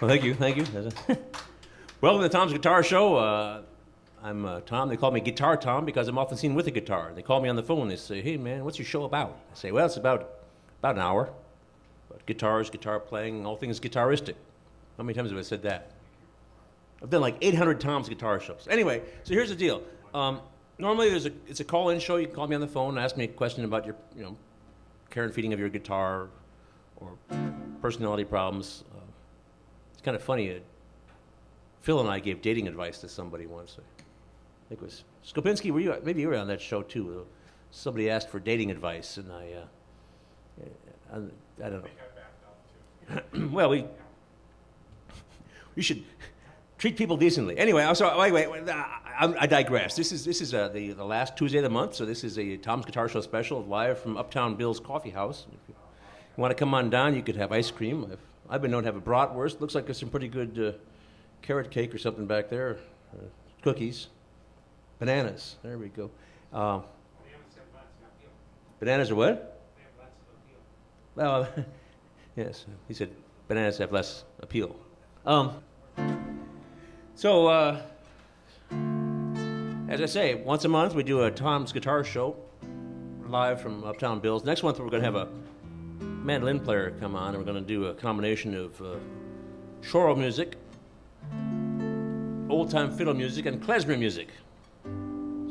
Well, thank you, thank you. Welcome to Tom's Guitar Show. Uh, I'm uh, Tom. They call me Guitar Tom because I'm often seen with a guitar. They call me on the phone. They say, "Hey, man, what's your show about?" I say, "Well, it's about about an hour, about guitars, guitar playing, all things guitaristic." How many times have I said that? I've done like 800 Tom's Guitar shows. Anyway, so here's the deal. Um, normally, there's a it's a call-in show. You can call me on the phone and ask me a question about your you know care and feeding of your guitar or personality problems. Uh, kind of funny. Uh, Phil and I gave dating advice to somebody once. I think it was Skopinski. Were you? Maybe you were on that show too. Uh, Somebody asked for dating advice, and I, uh, I, I don't know. well, we we should treat people decently. Anyway, I'm sorry. Wait, wait. I, I digress. This is this is uh, the the last Tuesday of the month, so this is a Tom's Guitar Show special live from Uptown Bill's Coffee House. If you want to come on down, you could have ice cream. I've been known to have a bratwurst. Looks like there's some pretty good uh, carrot cake or something back there. Uh, cookies, bananas. There we go. Uh, bananas are what? Well, yes. He said bananas have less appeal. Um, so, uh, as I say, once a month we do a Tom's Guitar Show live from Uptown Bill's. Next month we're going to have a mandolin player come on, and we're going to do a combination of uh, choral music, old time fiddle music, and klezmer music.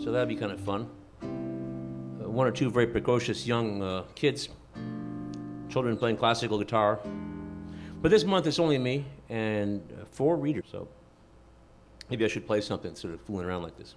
So that'd be kind of fun. Uh, one or two very precocious young uh, kids, children playing classical guitar. But this month it's only me and uh, four readers, so maybe I should play something sort of fooling around like this.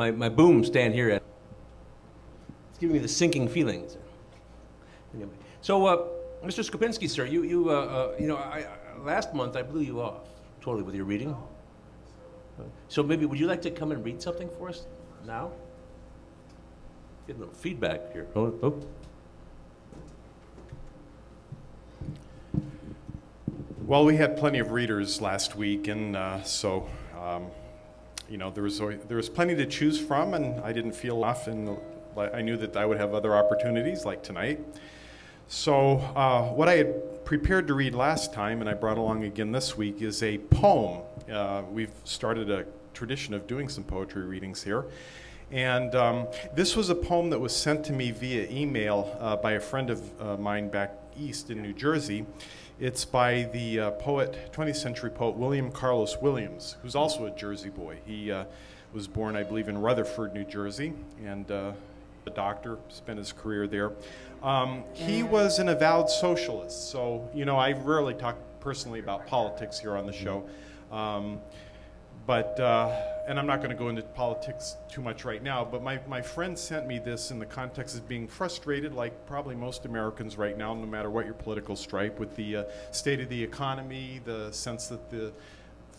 My, my boom stand here, it's giving me the sinking feelings. Anyway, so, uh, Mr. Skopinski, sir, you, you, uh, uh, you know, I, I, last month I blew you off totally with your reading. So maybe would you like to come and read something for us now? Get a little feedback here. Oh, oh. Well, we had plenty of readers last week, and uh, so um, you know there was there was plenty to choose from, and I didn't feel enough, and I knew that I would have other opportunities like tonight. So uh, what I had prepared to read last time, and I brought along again this week, is a poem. Uh, we've started a tradition of doing some poetry readings here. And um, this was a poem that was sent to me via email uh, by a friend of uh, mine back east in New Jersey. It's by the uh, poet, 20th century poet William Carlos Williams, who's also a Jersey boy. He uh, was born, I believe, in Rutherford, New Jersey, and uh, a doctor, spent his career there. Um, he was an avowed socialist, so, you know, I rarely talk personally about politics here on the show. Um, but, uh, and I'm not going to go into politics too much right now, but my, my friend sent me this in the context of being frustrated, like probably most Americans right now, no matter what your political stripe, with the uh, state of the economy, the sense that the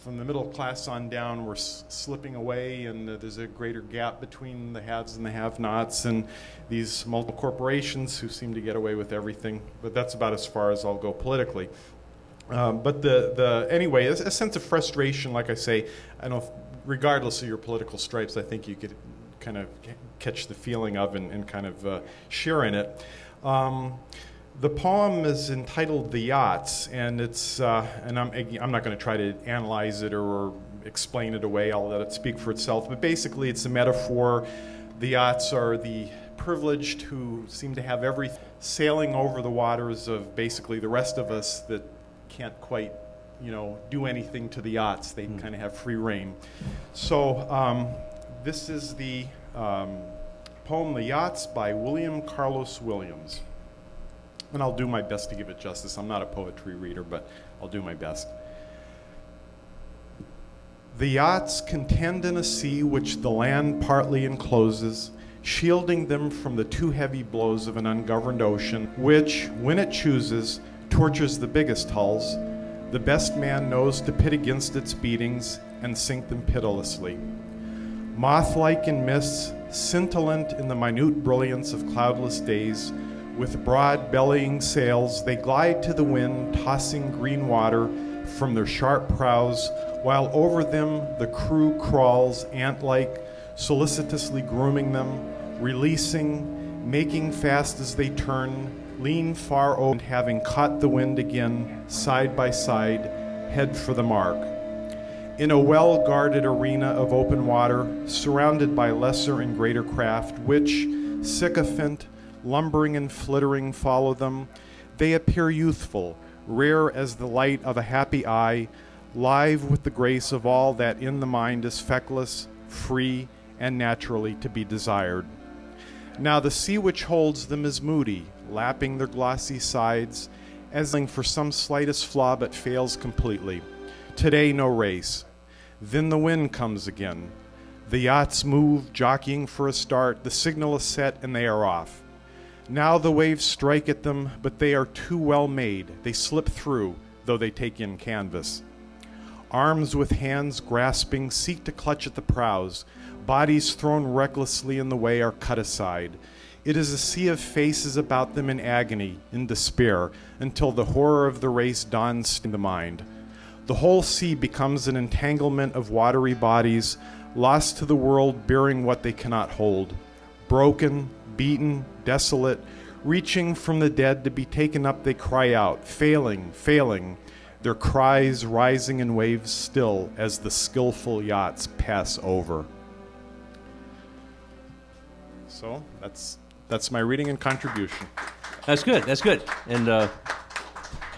from the middle class on down, we're slipping away, and uh, there's a greater gap between the haves and the have-nots, and these multiple corporations who seem to get away with everything. But that's about as far as I'll go politically. Um, but the, the anyway, a, a, sense of frustration, like I say, I don't regardless of your political stripes, I think you could kind of catch the feeling of and, and kind of uh, share in it. Um, the poem is entitled "The Yachts," and it's uh, and I'm I'm not going to try to analyze it or, or explain it away. I'll let it speak for itself. But basically, it's a metaphor. The yachts are the privileged who seem to have everything sailing over the waters of basically the rest of us that can't quite, you know, do anything to the yachts. They mm. kind of have free rein. So um, this is the um, poem "The Yachts" by William Carlos Williams, and I'll do my best to give it justice. I'm not a poetry reader, but I'll do my best. The yachts contend in a sea which the land partly encloses, shielding them from the too heavy blows of an ungoverned ocean, which, when it chooses, tortures the biggest hulls, the best man knows to pit against its beatings and sink them pitilessly. Moth like in mists, scintillant in the minute brilliance of cloudless days, with broad bellying sails, they glide to the wind, tossing green water from their sharp prows, while over them the crew crawls, ant like, solicitously grooming them, releasing, making fast as they turn, lean far over, and having caught the wind again, side by side, head for the mark. In a well guarded arena of open water, surrounded by lesser and greater craft, which, sycophant, lumbering and flittering, follow them, they appear youthful, rare as the light of a happy eye, live with the grace of all that in the mind is feckless, free, and naturally to be desired. Now the sea which holds them is moody, lapping their glossy sides, as for some slightest flaw but fails completely. Today, no race. Then the wind comes again. The yachts move, jockeying for a start. The signal is set, and they are off. Now the waves strike at them, but they are too well made. They slip through, though they take in canvas. Arms with hands grasping seek to clutch at the prows. Bodies thrown recklessly in the way are cut aside. It is a sea of faces about them in agony, in despair, until the horror of the race dawns in the mind. The whole sea becomes an entanglement of watery bodies, lost to the world, bearing what they cannot hold. Broken, beaten, desolate, reaching from the dead to be taken up, they cry out, failing, failing, their cries rising in waves still as the skillful yachts pass over. So that's that's my reading and contribution. That's good. That's good. And uh,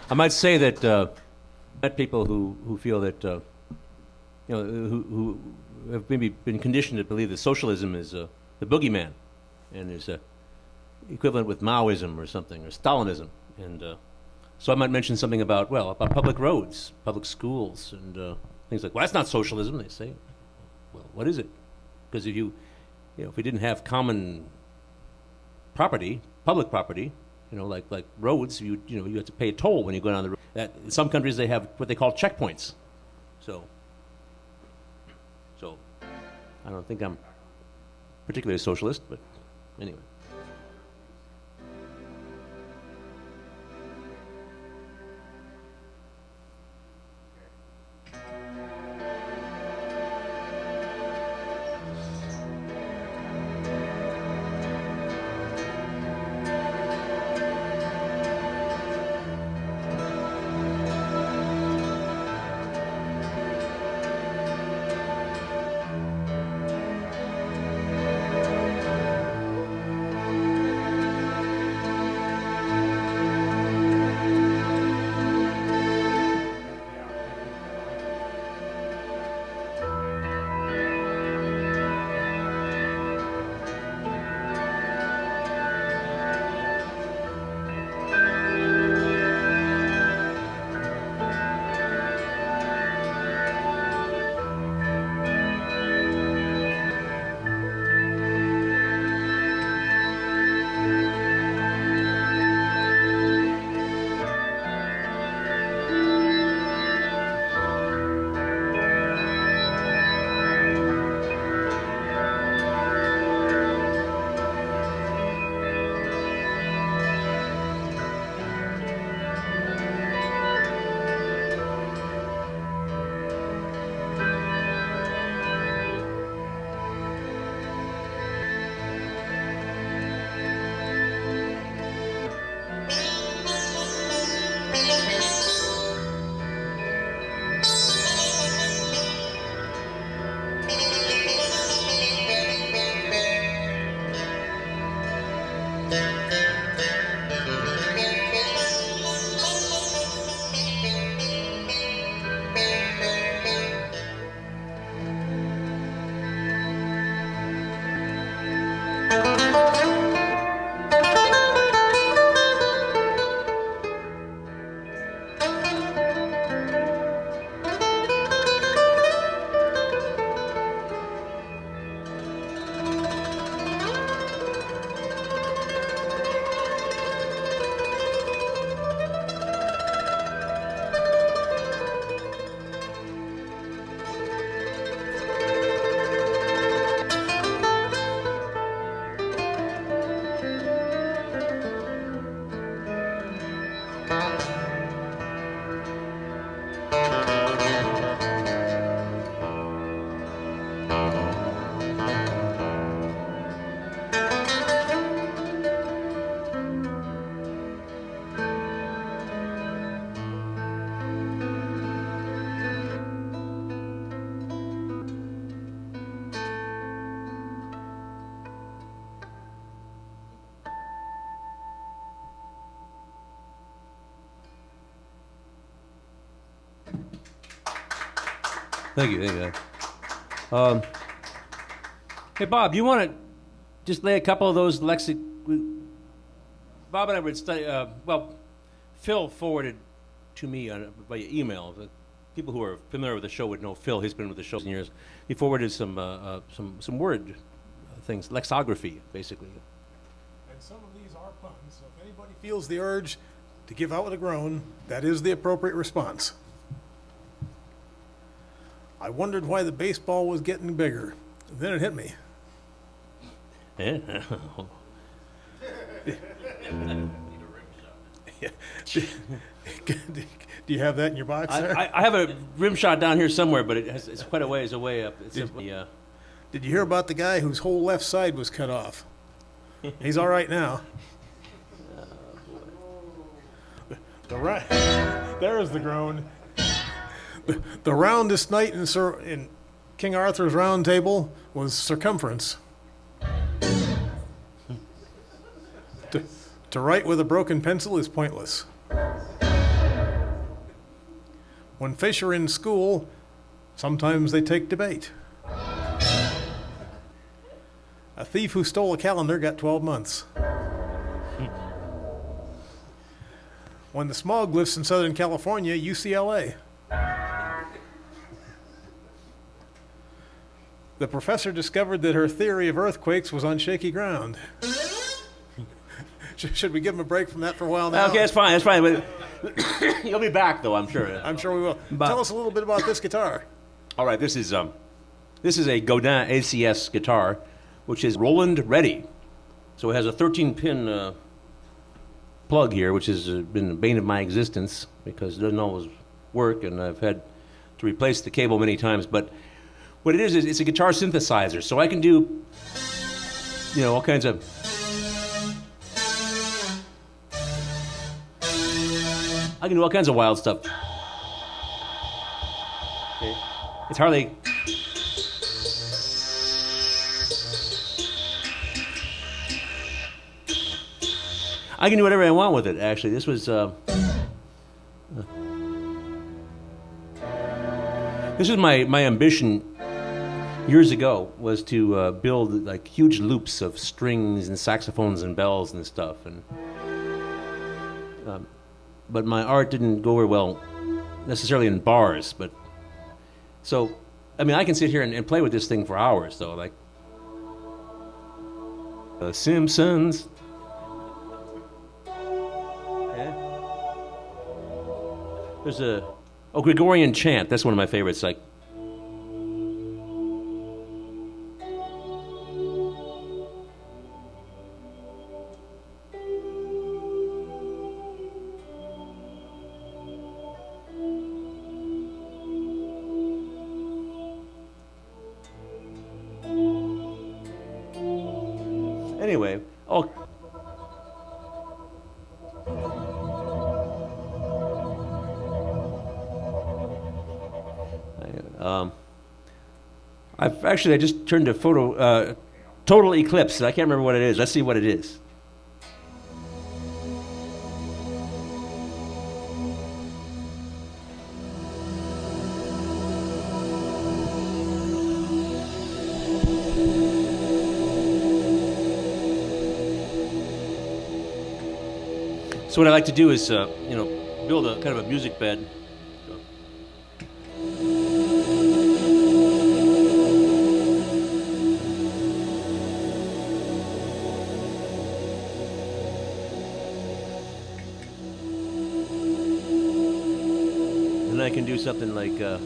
I might say that uh, met people who, who feel that uh, you know who, who have maybe been conditioned to believe that socialism is uh, the boogeyman, and there's a equivalent with Maoism or something or Stalinism, and uh, so I might mention something about well about public roads, public schools, and uh, things like, well, that's not socialism. They say, well, what is it? Because if you, you know, if we didn't have common property, public property, you know, like like roads, you you know, you have to pay a toll when you go down the road. That in some countries they have what they call checkpoints. So, so I don't think I'm particularly a socialist, but anyway. Thank you. Thank you. Um, hey, Bob, you want to just lay a couple of those lexic? Bob and I would study. Uh, well, Phil forwarded to me on, by email. The people who are familiar with the show would know Phil. He's been with the show for years. He forwarded some uh, uh, some some word things, lexography, basically. And some of these are puns, so if anybody feels the urge to give out with a groan, that is the appropriate response. I wondered why the baseball was getting bigger. Then it hit me. Yeah. Do you have that in your box I, there? I, I have a rim shot down here somewhere, but it has, it's quite a ways away up. It's Did- up- yeah. Uh, Did you hear about the guy whose whole left side was cut off? He's all right now. Oh, the right, there is the groan. The, roundest knight in, Sir, in King Arthur's round table was circumference. to, to write with a broken pencil is pointless. When fish are in school, sometimes they take debate. A thief who stole a calendar got 12 months. when the smog lifts in Southern California, UCLA. The professor discovered that her theory of earthquakes was on shaky ground. Should we give him a break from that for a while now? Okay, that's fine. That's fine. You'll be back, though, I'm sure. I'm sure we will. But- Tell us a little bit about this guitar. All right, this is um, this is a Godin ACS guitar, which is Roland Ready. So it has a 13-pin uh, plug here, which has uh, been the bane of my existence because it doesn't always work, and I've had to replace the cable many times. But what it is is it's a guitar synthesizer, so I can do, you know, all kinds of. I can do all kinds of wild stuff. Okay. It's hardly. I can do whatever I want with it. Actually, this was. Uh, this was my my ambition years ago was to uh, build like huge loops of strings and saxophones and bells and stuff and um, but my art didn't go very well necessarily in bars but so i mean i can sit here and, and play with this thing for hours though like the simpsons yeah. there's a oh gregorian chant. That's one of my favorites. Like actually I just turned a photo, uh, total eclipse. I can't remember what it is. Let's see what it is. So what I like to do is, uh, you know, build a kind of a music bed. I can do something like. Uh,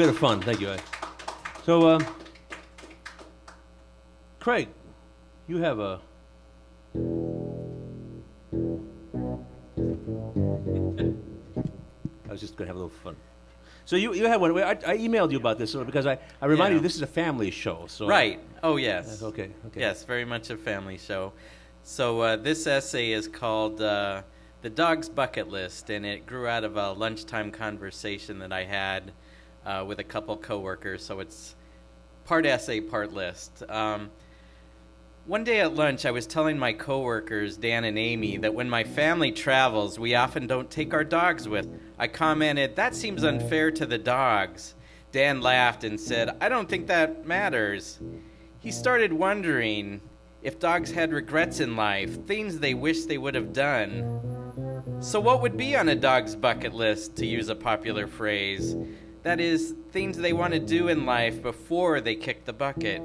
bit of fun. Thank you. So, um, Craig, you have a. I was just going to have a little fun. So you, you had one. I, I emailed you about this uh, because I, I reminded Yeah. you this is a family show. So Right. Oh, yes. Okay. Okay. Yes, very much a family show. So uh, this essay is called uh, "The Dog's Bucket List," and it grew out of a lunchtime conversation that I had uh, with a couple coworkers. So it's part essay, part list. Um, one day at lunch, I was telling my coworkers, Dan and Amy, that when my family travels, we often don't take our dogs with. I commented, That seems unfair to the dogs. Dan laughed and said, I don't think that matters. He started wondering if dogs had regrets in life, things they wish they would have done. So, what would be on a dog's bucket list, to use a popular phrase? That is, things they want to do in life before they kick the bucket.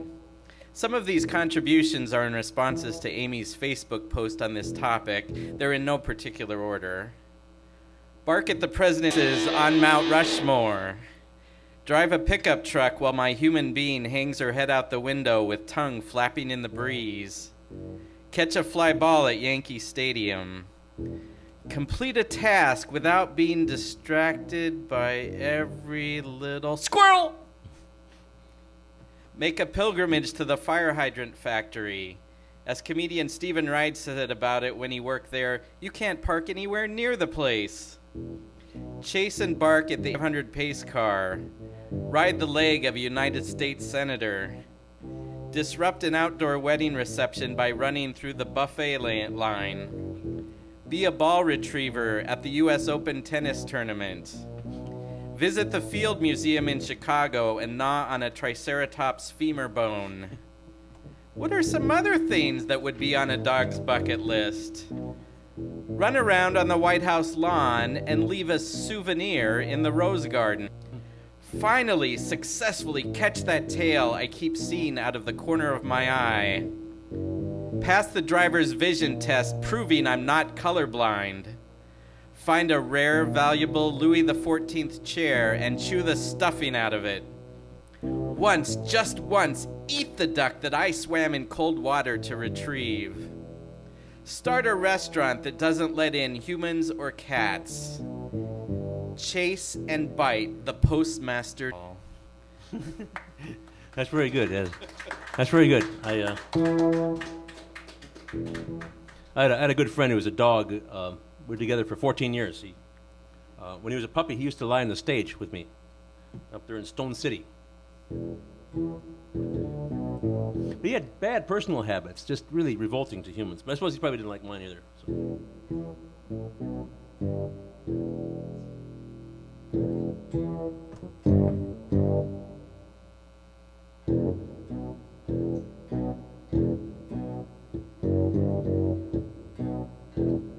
Some of these contributions are in responses to Amy's Facebook post on this topic. They're in no particular order. Bark at the President's on Mount Rushmore. Drive a pickup truck while my human being hangs her head out the window with tongue flapping in the breeze. Catch a fly ball at Yankee Stadium. Complete a task without being distracted by every little squirrel. Make a pilgrimage to the fire hydrant factory. As comedian Steven Wright said about it when he worked there, you can't park anywhere near the place. Chase and bark at the 800 pace car. Ride the leg of a United States senator. Disrupt an outdoor wedding reception by running through the buffet line. Be a ball retriever at the U.S. Open tennis tournament. Visit the Field Museum in Chicago and gnaw on a Triceratops femur bone. What are some other things that would be on a dog's bucket list? Run around on the White House lawn and leave a souvenir in the Rose Garden. Finally, successfully catch that tail I keep seeing out of the corner of my eye. Pass the driver's vision test, proving I'm not colorblind. Find a rare, valuable Louis XIV chair and chew the stuffing out of it. Once, just once, eat the duck that I swam in cold water to retrieve. Start a restaurant that doesn't let in humans or cats. Chase and bite the postmaster. That's very good. That's, very good. I, uh, I had, a, I had a good friend who was a dog. Uh, we were together for 14 years. He, uh, when he was a puppy, he used to lie on the stage with me up there in Stone City. But he had bad personal habits, just really revolting to humans. But I suppose he probably didn't like mine either. So. Thank you.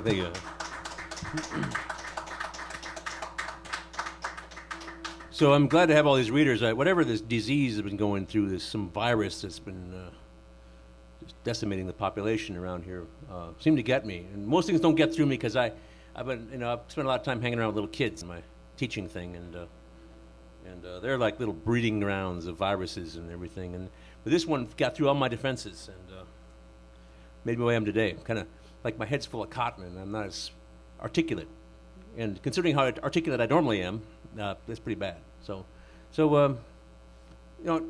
Thank, thank you. So I'm glad to have all these readers. I, whatever this disease has been going through, there's some virus that's been uh, decimating the population around here. Uh, seemed to get me, and most things don't get through me because I, I've been, you know, I've spent a lot of time hanging around with little kids in my teaching thing, and uh, and uh, they're like little breeding grounds of viruses and everything. And but this one got through all my defenses and uh, made me who I am today. Kind of like my head's full of cotton, and I'm not as articulate. And considering how articulate I normally am, uh, that's pretty bad. So, so um, you know,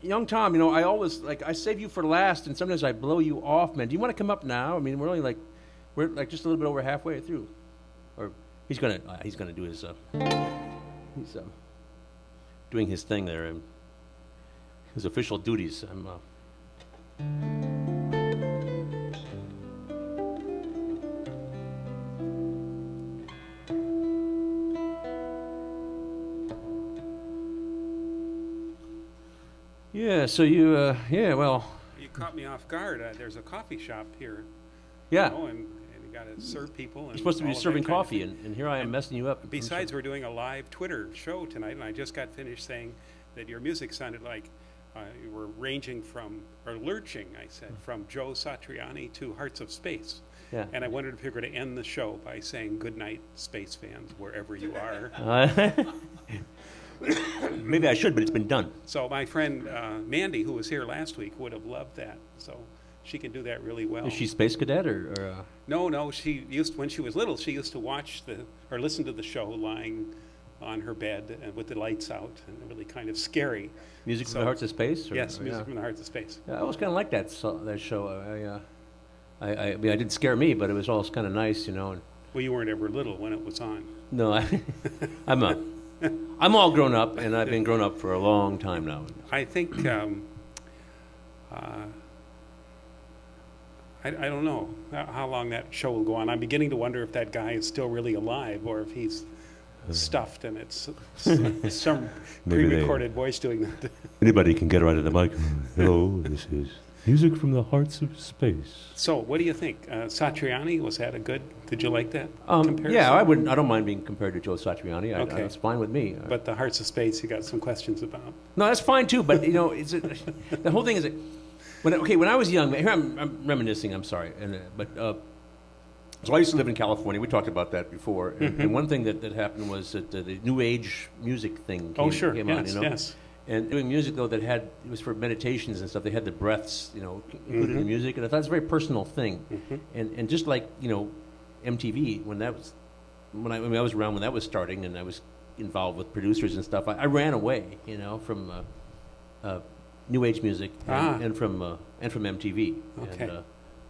young Tom, you know, I always like I save you for last, and sometimes I blow you off, man. Do you want to come up now? I mean, we're only like we're like just a little bit over halfway through, or he's gonna uh, he's gonna do his uh, he's uh, doing his thing there, and his official duties. I'm. Uh, yeah. So you. Uh, yeah. Well. You caught me off guard. Uh, there's a coffee shop here. Yeah. You know, and, and you got to serve people. And You're supposed to be of that serving kind of coffee, thing. and, and here I am messing you up. Besides, we're doing a live Twitter show tonight, and I just got finished saying that your music sounded like uh, you were ranging from, or lurching, I said, from Joe Satriani to Hearts of Space. Yeah. And I wondered if you were going to end the show by saying good night, space fans, wherever you are. maybe I should, but it's been done. so my friend uh, Mandy, who was here last week, would have loved that. So she can do that really well. Is she space cadet or? or uh, No, no. She used when she was little. She used to watch the or listen to the show lying on her bed and with the lights out and really kind of scary. music from the hearts of space? Or, Yes, or- music yeah. from the hearts of space. Yeah, I always kind of liked that so, that show. I, uh, I, I, I mean, it didn't scare me, but it was always kind of nice, you know. And, Well, you weren't ever little when it was on. no, I, I'm a, I'm all grown up, and I've been grown up for a long time now. I think. Um, uh, I, I don't know how, how long that show will go on. I'm beginning to wonder if that guy is still really alive or if he's stuffed and it's some pre-recorded voice doing that. Anybody can get right to the microphone. Hello, this is music from the hearts of space. So, what do you think? Uh, Satriani was that a good? Did you like that Um, comparison? yeah, I wouldn't. I don't mind being compared to Joe Satriani. I, I, Okay. it's fine with me. But the Hearts of Space, you got some questions about. No, that's fine too. But you know, it's a, the whole thing is that when okay, when I was young, here I'm, I'm reminiscing. I'm sorry, and uh, but uh, so I used to live in California. We talked about that before. And, and one thing that, that happened was that uh, the new age music thing. Came, oh, sure. came yes, on, you know. yes. And doing music though that had it was for meditations and stuff. They had the breaths, you know, included in the Mhm. music, and I thought it's a very personal thing. Mhm. And and just like you know, MTV when that was when I, when I was around when that was starting, and I was involved with producers and stuff. I, I ran away, you know, from uh, uh, new age music and, Ah. and from uh, and from MTV. Okay. And, uh,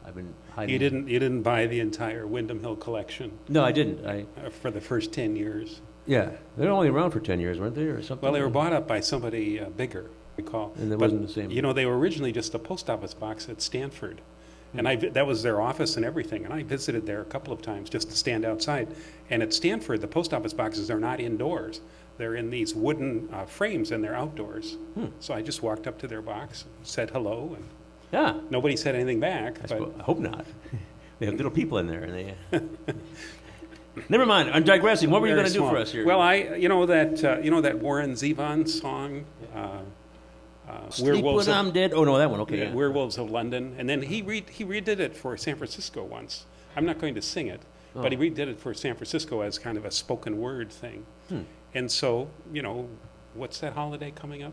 I've been hiding. You didn't. You didn't buy the entire Windham Hill collection No, I didn't. I uh, for the first ten years. Yeah, they're only around for ten years, weren't they, or something? Well, they were bought up by somebody uh, bigger. I Recall. And it But, wasn't the same. You know, they were originally just a post office box at Stanford, and I vi- that was their office and everything. And I visited there a couple of times just to stand outside. And at Stanford, the post office boxes are not indoors; they're in these wooden uh, frames, and they're outdoors. Hmm. So I just walked up to their box, said hello, and Yeah, nobody said anything back. I, but suppo- I hope not. they have little people in there, and they. Never mind. I'm digressing. What were you Very going to do for us here? Well, I, you know that, uh, you know that Warren Zevon song, uh, uh, Sleep Werewolves when of, I'm dead. Oh no, that one. Okay. yeah, Yeah. Werewolves of London, and then he re- he redid it for San Francisco once. I'm not going to sing it, but he Oh. redid it for San Francisco as kind of a spoken word thing. Hmm. And so, you know, what's that holiday coming up?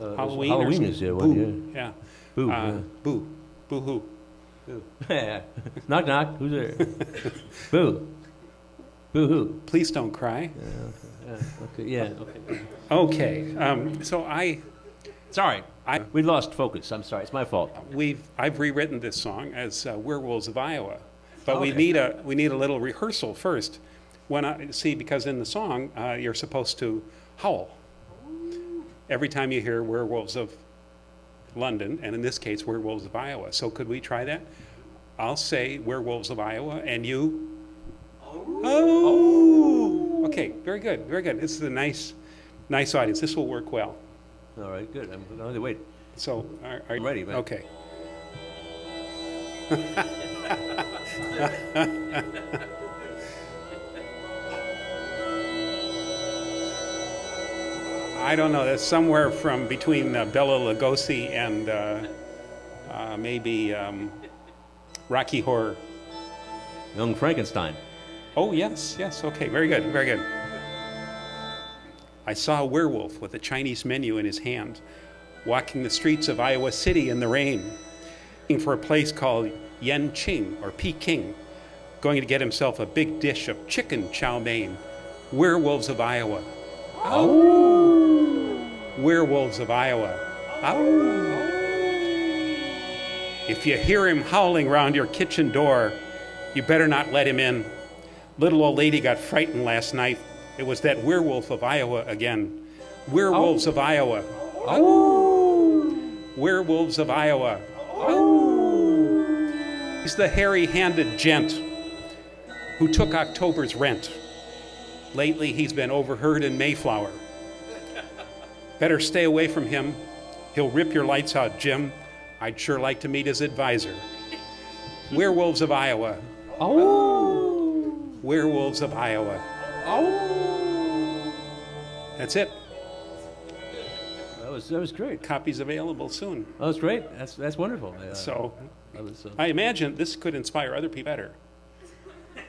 Uh, it's- Halloween. or Halloween something? is yeah, Boo. one. Yeah. Yeah. Boo. Uh, Boo. Boo hoo. yeah. knock knock. Who's there? Boo. Boo hoo. Please don't cry. Yeah, okay. Yeah. Okay. Okay. Um, so I, Sorry. I, We lost focus. I'm sorry. It's my fault. We've I've rewritten this song as uh, Werewolves of Iowa, but we need a we need a little rehearsal first. When I see because in the song uh, you're supposed to howl every time you hear Werewolves of London, and in this case Werewolves of Iowa. So could we try that? I'll say Werewolves of Iowa, and you. Oh. Okay. Very good. Very good. This is a nice, nice audience. This will work well. All right. Good. I'm going to wait. So are, are I'm ready, man. Okay. I don't know. That's somewhere from between uh, Bela Lugosi and uh, uh, maybe um, Rocky Horror. Young Frankenstein. Oh, yes, yes. Okay, very good, very good. I saw a werewolf with a Chinese menu in his hand walking the streets of Iowa City in the rain, looking for a place called Yen Ching or Peking, going to get himself a big dish of chicken chow mein. Werewolves of Iowa. Werewolves of Iowa. Ow. If you hear him howling round your kitchen door, you better not let him in. Little old lady got frightened last night. It was that werewolf of Iowa again. Werewolves of Iowa. Oh. Werewolves of Iowa. Oh. He's the hairy handed gent who took October's rent. Lately, he's been overheard in Mayflower. Better stay away from him. He'll rip your lights out, Jim. I'd sure like to meet his advisor. Werewolves of Iowa. Oh. Werewolves of Iowa. Oh. That's it. That was that was great. Copies available soon. That was great. That's that's wonderful. Uh, So that was, uh, I imagine this could inspire other people better.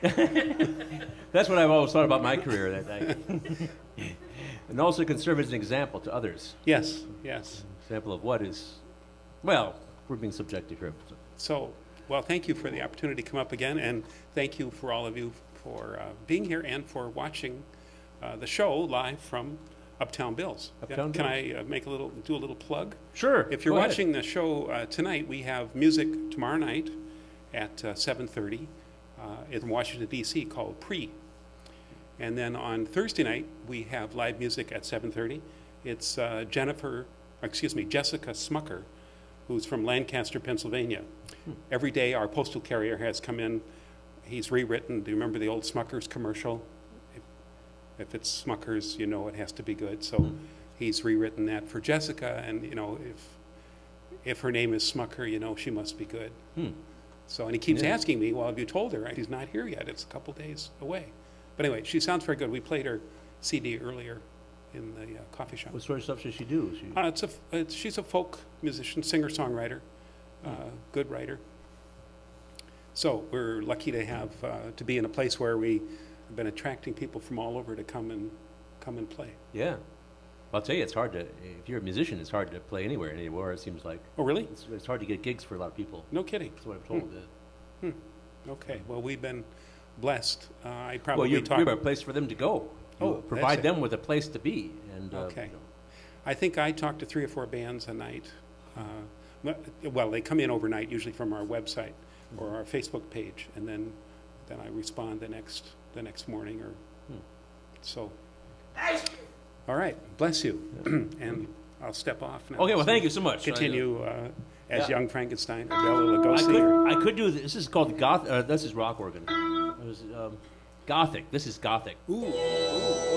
that's what I've always thought about my career. That I, and also can serve as an example to others. Yes, yes. Example of what is, well, we're being subjective here. So, well, thank you for the opportunity to come up again, and thank you for all of you for uh, being here and for watching uh, the show live from Uptown Bills. Uptown Can I uh, make a little, do a little plug? Sure. If you're go ahead. watching the show uh, tonight, we have music tomorrow night at uh, 7:30 uh, in Washington D.C. called Pre. And then on Thursday night we have live music at 7:30. It's uh, Jennifer, excuse me, Jessica Smucker, who's from Lancaster, Pennsylvania. Every day our postal carrier has come in. He's rewritten. Do you remember the old Smuckers commercial? If, if it's Smuckers, you know it has to be good. So he's rewritten that for Jessica, and you know if if her name is Smucker, you know she must be good. So, and he keeps asking me, well, have you told her? She's not here yet. It's a couple days away. But anyway, she sounds very good. We played her CD earlier in the uh, coffee shop. What sort of stuff does she do? She, Uh, it's a, it's, she's a folk musician, singer-songwriter, uh, good writer. So we're lucky to have, uh, to be in a place where we have been attracting people from all over to come and, come and play. yeah. I'll tell you, it's hard to, if you're a musician, it's hard to play anywhere anymore, it seems like. Oh, really? It's, it's hard to get gigs for a lot of people. No kidding. That's what I'm told. uh, Okay, well, we've been blessed. Uh, I Well, probably you, talk. you're a place for them to go. You Oh, provide them with a place to be, and uh, Okay. you know, I think I talk to three or four bands a night. Uh, well, they come in overnight, usually from our website or our Facebook page, and then, then I respond the next, the next morning or, so. All right, bless you, and I'll step off now. Okay, well, thank you so much. Continue uh, as Yeah. young Frankenstein or Bela I Lugosi. could, I could do this. This is called goth. Uh, this is rock organ. It was, um, gothic. This is gothic. Ooh, ooh, ooh.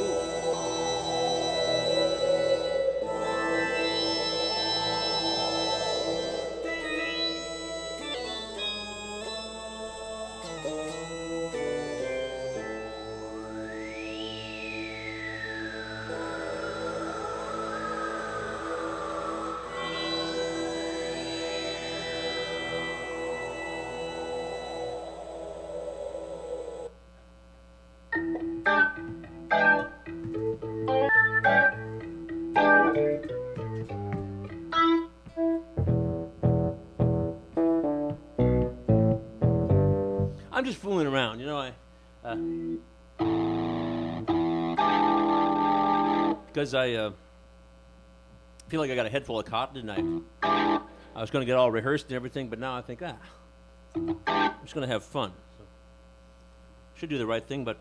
just fooling around, you know. I, uh, because I uh, feel like I got a head full of cotton tonight. I was going to get all rehearsed and everything, but now I think, ah, I'm just going to have fun. So, should do the right thing, but.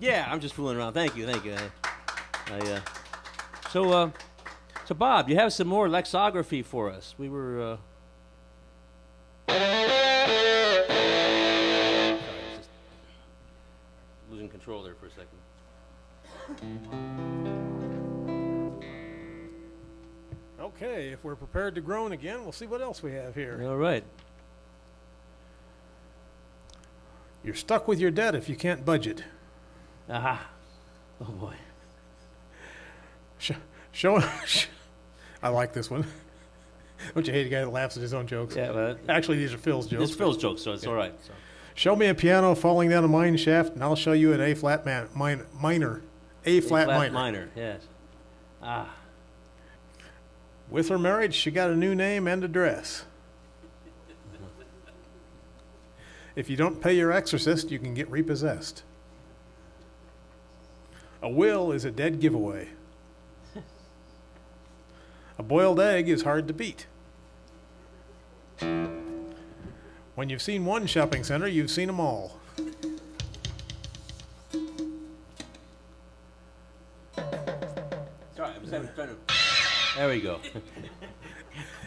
Yeah, I'm just fooling around. Thank you, thank you. I, I, uh, so, uh, so Bob, you have some more lexography for us. We were. Uh... Sorry, just losing control there for a second. Okay, if we're prepared to groan again, we'll see what else we have here. All right. You're stuck with your debt if you can't budget. Aha. Oh boy. Sh- show. I like this one. Don't you hate a guy that laughs at his own jokes? Yeah, but Actually, these are Phil's jokes. it's Phil's jokes, so it's all right. So. Show me a piano falling down a mine shaft, and I'll show you an A flat man, min, minor. A flat, minor. minor. Yes. Ah. With her marriage, she got a new name and address. If you don't pay your exorcist, you can get repossessed. A will is a dead giveaway. A boiled egg is hard to beat. When you've seen one shopping center, you've seen them all. Sorry, I was having trying to. There we go.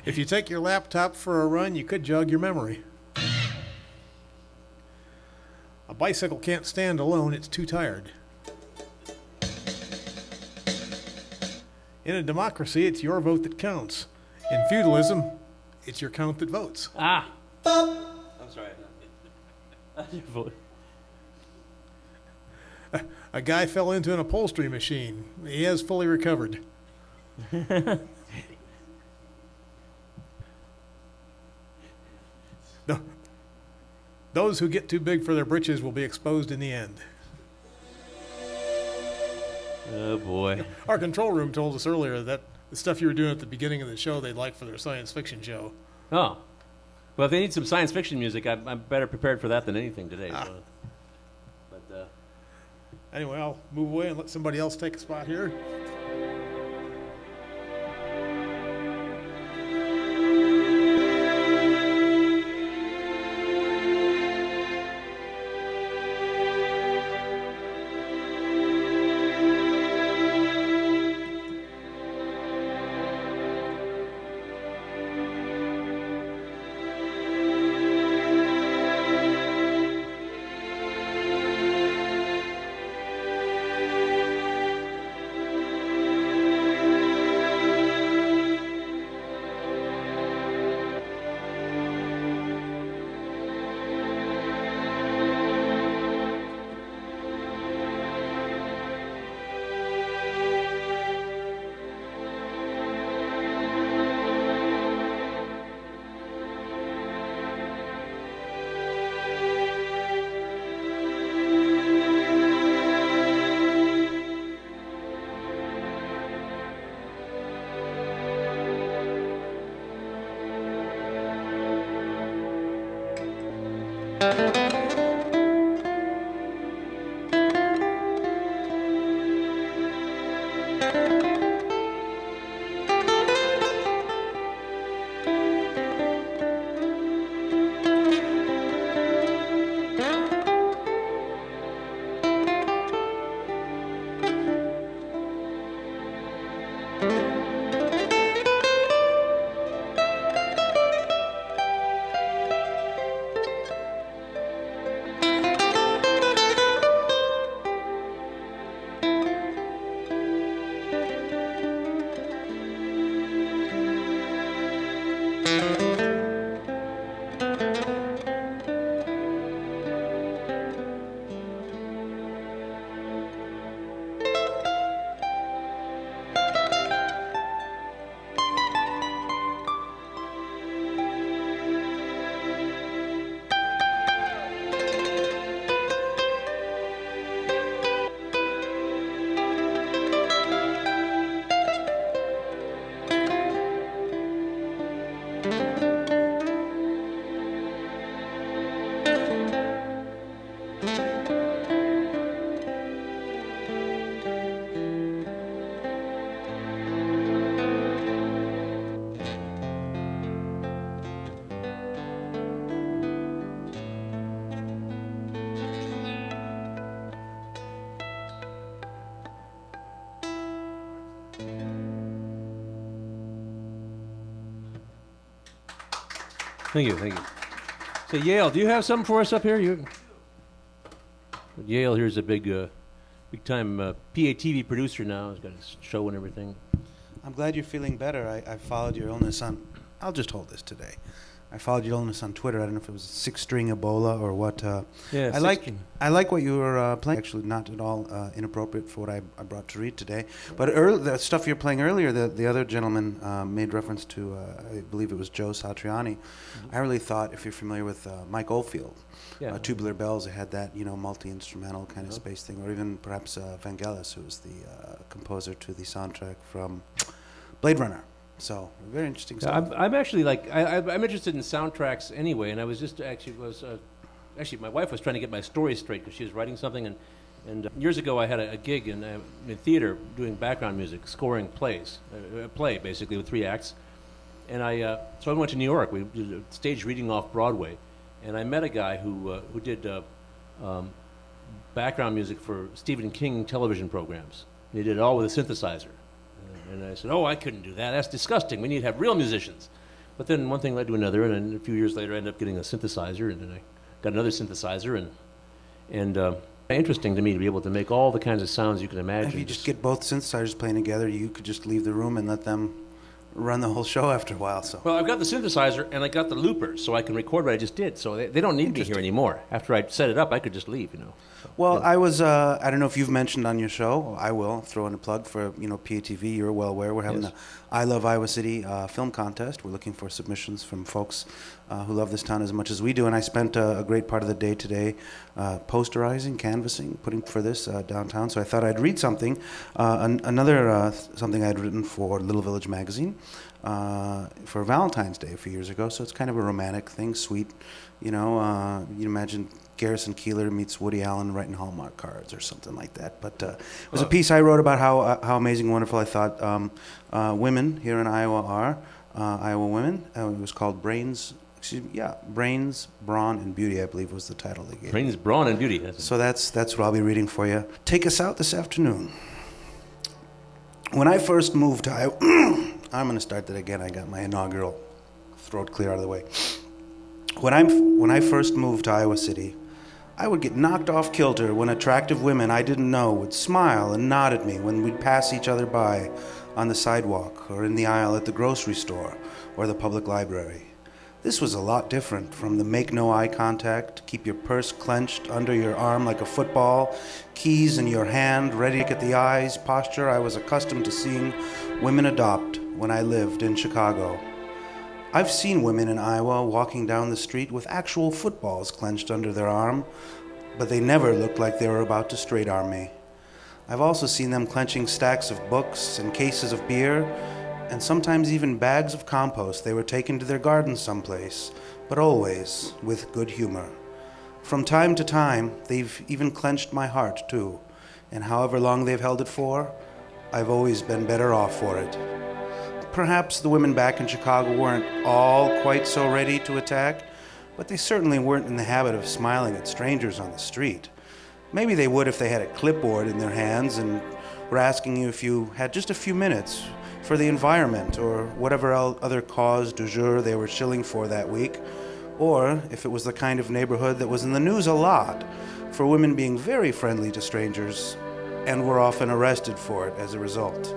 If you take your laptop for a run, you could jog your memory. Bicycle can't stand alone, it's too tired. In a democracy, it's your vote that counts. In feudalism, it's your count that votes. ah. I'm sorry. Your vote. A guy fell into an upholstery machine. He has fully recovered. Those who get too big for their britches will be exposed in the end. Oh boy. Our control room told us earlier that the stuff you were doing at the beginning of the show they'd like for their science fiction show. Oh. Well, if they need some science fiction music, I'm, I'm better prepared for that than anything today. Ah. So. But uh, Anyway, I'll move away and let somebody else take a spot here. Thank you, thank you. So Yale, do you have something for us up here? You, Yale here's a big, uh, big time uh, PATV producer now. He's got a show and everything. I'm glad you're feeling better. I, I followed your illness on. I'll just hold this today. I followed illness on Twitter. I don't know if it was six string Ebola or what. Uh, Yeah, I like. I like what you were uh, playing. Actually, not at all uh, inappropriate for what I, I brought to read today. But earl the stuff you're playing earlier, the the other gentleman uh, made reference to. Uh, I believe it was Joe Satriani. I really thought, if you're familiar with uh, Mike Oldfield, Yeah. uh, Tubular Bells, it had that you know multi-instrumental kind of space thing, or even perhaps uh, Vangelis, who was the uh, composer to the soundtrack from Blade Runner. So very interesting stuff. I'm, I'm actually like I, I'm interested in soundtracks anyway, and I was just actually was uh, actually my wife was trying to get my story straight because she was writing something, and and uh, years ago I had a, a gig in, uh, in theater doing background music, scoring plays, uh, a play basically with three acts, and I uh, so I went to New York. We did a stage reading off Broadway, and I met a guy who uh, who did uh, um, background music for Stephen King television programs. And he did it all with a synthesizer. And I said, "Oh, I couldn't do that. That's disgusting. We need to have real musicians." But then one thing led to another, and then a few years later, I ended up getting a synthesizer, and then I got another synthesizer, and and uh, interesting to me to be able to make all the kinds of sounds you can imagine. if you just get both synthesizers playing together, you could just leave the room and let them run the whole show after a while. So well, I've got the synthesizer and I got the loopers, so I can record what I just did. So they, they don't need me here anymore. After I set it up, I could just leave. You know. Well, I was. Uh, I don't know if you've mentioned on your show. I will throw in a plug for you know PATV. You're well aware we're having Yes. the I Love Iowa City uh, film contest. We're looking for submissions from folks uh, who love this town as much as we do. And I spent uh, a great part of the day today uh, posterizing, canvassing, putting for this uh, downtown. So I thought I'd read something. Uh, an- another th- something I'd written for Little Village magazine for Valentine's Day a few years ago. So it's kind of a romantic thing, sweet. You know, you imagine Garrison Keillor meets Woody Allen writing Hallmark cards or something like that. But uh, it was a piece I wrote about how uh, how amazing, and wonderful I thought um, uh, women here in Iowa are. Uh, Iowa women. Uh, it was called Brains. Excuse me. Yeah, Brains, Brawn, and Beauty. I believe was the title they gave. Brains, brawn, and beauty. That's So that's that's what I'll be reading for you. Take us out this afternoon. When I first moved to Iowa, I'm going to start that again. I got my inaugural throat clear out of the way. When I'm, when I first moved to Iowa City, I would get knocked off kilter when attractive women I didn't know would smile and nod at me when we'd pass each other by on the sidewalk or in the aisle at the grocery store or the public library. This was a lot different from the make no eye contact, keep your purse clenched under your arm like a football, keys in your hand, ready to get the eyes posture I was accustomed to seeing women adopt when I lived in Chicago. I've seen women in Iowa walking down the street with actual footballs clenched under their arm, but they never looked like they were about to straight arm me. I've also seen them clenching stacks of books and cases of beer, and sometimes even bags of compost they were taking to their gardens someplace, but always with good humor. From time to time, they've even clenched my heart, too, and however long they've held it for, I've always been better off for it. Perhaps the women back in Chicago weren't all quite so ready to attack, but they certainly weren't in the habit of smiling at strangers on the street. Maybe they would if they had a clipboard in their hands and were asking you if you had just a few minutes for the environment or whatever other cause du jour they were shilling for that week, or if it was the kind of neighborhood that was in the news a lot for women being very friendly to strangers and were often arrested for it as a result.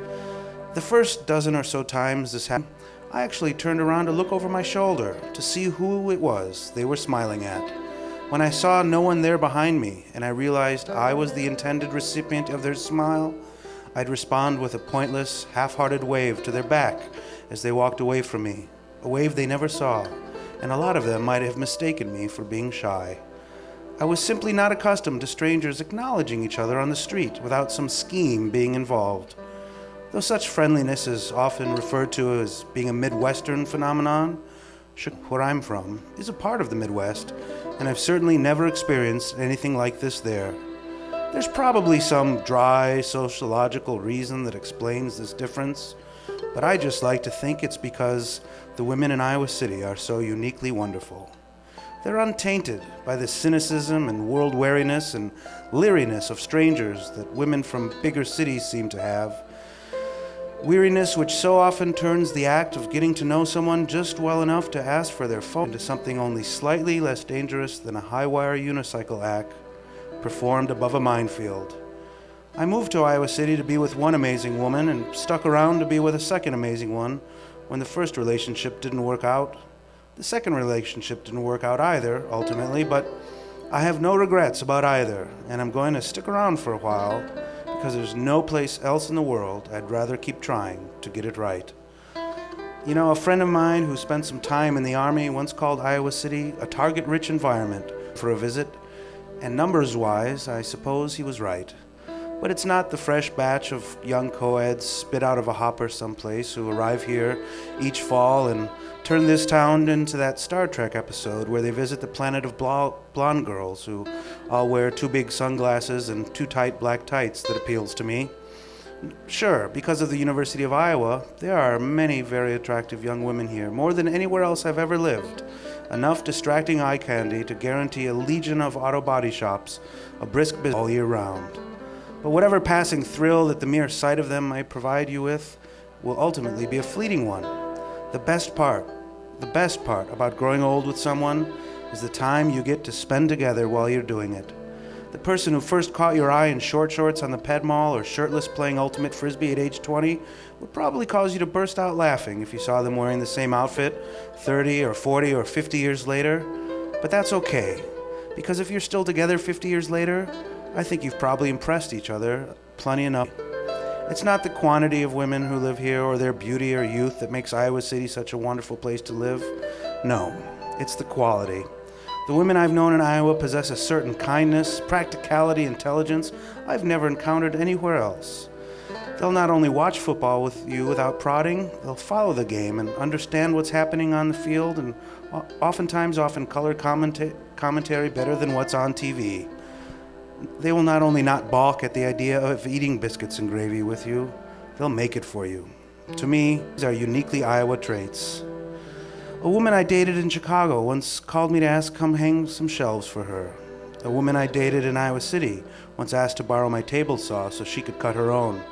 The first dozen or so times this happened, I actually turned around to look over my shoulder to see who it was they were smiling at. When I saw no one there behind me and I realized I was the intended recipient of their smile, I'd respond with a pointless, half hearted wave to their back as they walked away from me, a wave they never saw, and a lot of them might have mistaken me for being shy. I was simply not accustomed to strangers acknowledging each other on the street without some scheme being involved. Though such friendliness is often referred to as being a Midwestern phenomenon, where I'm from is a part of the Midwest, and I've certainly never experienced anything like this there. There's probably some dry sociological reason that explains this difference, but I just like to think it's because the women in Iowa City are so uniquely wonderful. They're untainted by the cynicism and world weariness and leeriness of strangers that women from bigger cities seem to have. Weariness, which so often turns the act of getting to know someone just well enough to ask for their phone into something only slightly less dangerous than a high wire unicycle act performed above a minefield. I moved to Iowa City to be with one amazing woman and stuck around to be with a second amazing one when the first relationship didn't work out. The second relationship didn't work out either, ultimately, but I have no regrets about either, and I'm going to stick around for a while because there's no place else in the world I'd rather keep trying to get it right. You know, a friend of mine who spent some time in the Army once called Iowa City a target rich environment for a visit, and numbers wise, I suppose he was right. But it's not the fresh batch of young coeds spit out of a hopper someplace who arrive here each fall and turn this town into that Star Trek episode where they visit the planet of blonde girls who all wear too big sunglasses and too tight black tights that appeals to me. Sure, because of the University of Iowa, there are many very attractive young women here, more than anywhere else I've ever lived. Enough distracting eye candy to guarantee a legion of auto body shops, a brisk business all year round. But whatever passing thrill that the mere sight of them might provide you with will ultimately be a fleeting one. The best part, the best part about growing old with someone is the time you get to spend together while you're doing it. The person who first caught your eye in short shorts on the ped mall or shirtless playing ultimate frisbee at age 20 would probably cause you to burst out laughing if you saw them wearing the same outfit 30 or 40 or 50 years later. But that's okay, because if you're still together 50 years later, I think you've probably impressed each other plenty enough. It's not the quantity of women who live here or their beauty or youth that makes Iowa City such a wonderful place to live. No, it's the quality. The women I've known in Iowa possess a certain kindness, practicality, intelligence I've never encountered anywhere else. They'll not only watch football with you without prodding, they'll follow the game and understand what's happening on the field and oftentimes often color commenta- commentary better than what's on TV. They will not only not balk at the idea of eating biscuits and gravy with you, they'll make it for you. To me, these are uniquely Iowa traits. A woman I dated in Chicago once called me to ask come hang some shelves for her. A woman I dated in Iowa City once asked to borrow my table saw so she could cut her own.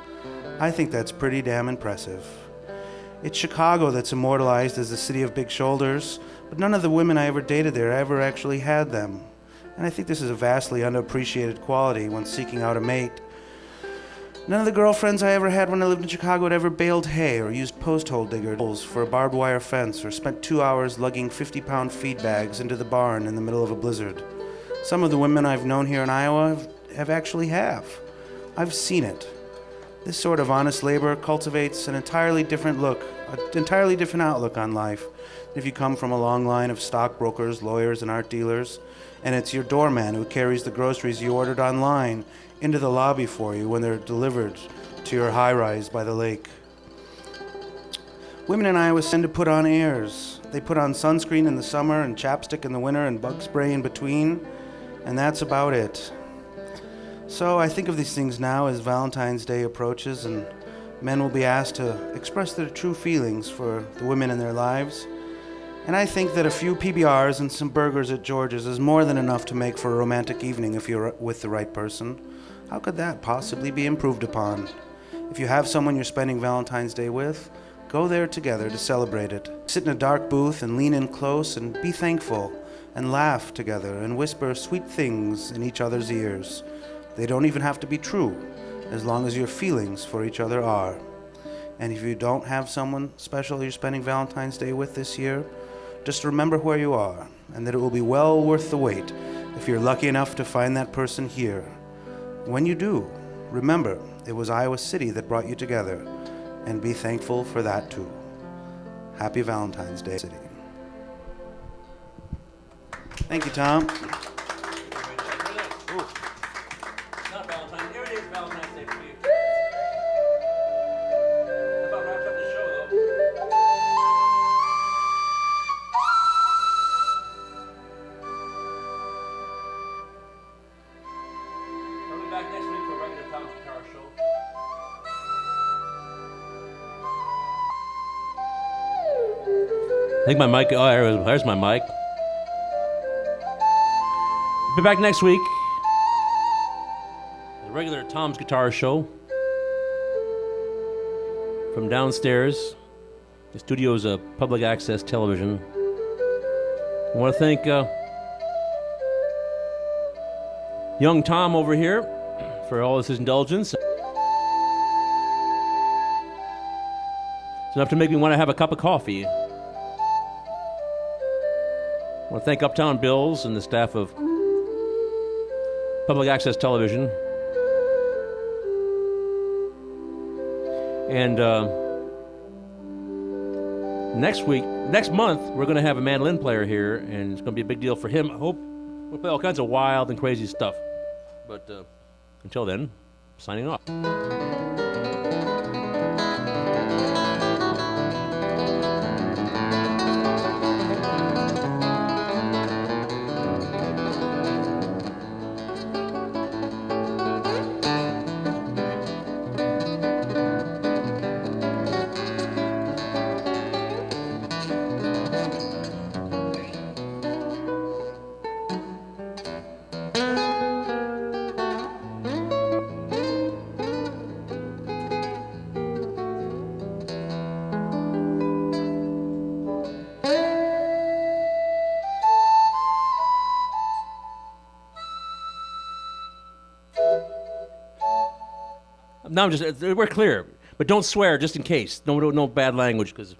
I think that's pretty damn impressive. It's Chicago that's immortalized as the city of big shoulders, but none of the women I ever dated there ever actually had them and I think this is a vastly underappreciated quality when seeking out a mate. None of the girlfriends I ever had when I lived in Chicago had ever baled hay or used post hole digger diggers for a barbed wire fence or spent two hours lugging 50 pound feed bags into the barn in the middle of a blizzard. Some of the women I've known here in Iowa have, have actually have. I've seen it. This sort of honest labor cultivates an entirely different look, an entirely different outlook on life. If you come from a long line of stockbrokers, lawyers, and art dealers, and it's your doorman who carries the groceries you ordered online into the lobby for you when they're delivered to your high rise by the lake. Women in Iowa tend to put on airs. They put on sunscreen in the summer and chapstick in the winter and bug spray in between, and that's about it. So I think of these things now as Valentine's Day approaches and men will be asked to express their true feelings for the women in their lives. And I think that a few PBRs and some burgers at George's is more than enough to make for a romantic evening if you're with the right person. How could that possibly be improved upon? If you have someone you're spending Valentine's Day with, go there together to celebrate it. Sit in a dark booth and lean in close and be thankful and laugh together and whisper sweet things in each other's ears. They don't even have to be true, as long as your feelings for each other are. And if you don't have someone special you're spending Valentine's Day with this year, just remember where you are and that it will be well worth the wait if you're lucky enough to find that person here. When you do, remember it was Iowa City that brought you together and be thankful for that too. Happy Valentine's Day, City. Thank you, Tom. I think my mic. Oh, there's my mic. Be back next week. The regular Tom's Guitar Show. from downstairs. The studio is a public access television. I want to thank uh, young Tom over here for all his indulgence. It's enough to make me want to have a cup of coffee. I want to thank Uptown Bills and the staff of Public Access Television. And uh, next week, next month, we're going to have a mandolin player here, and it's going to be a big deal for him. I hope we'll play all kinds of wild and crazy stuff. But uh, until then, signing off. No, I'm just we're clear, but don't swear just in case. No, no, no bad language because